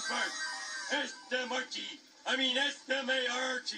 smart. I. S-M-R-T. I mean S-M-A-R-T.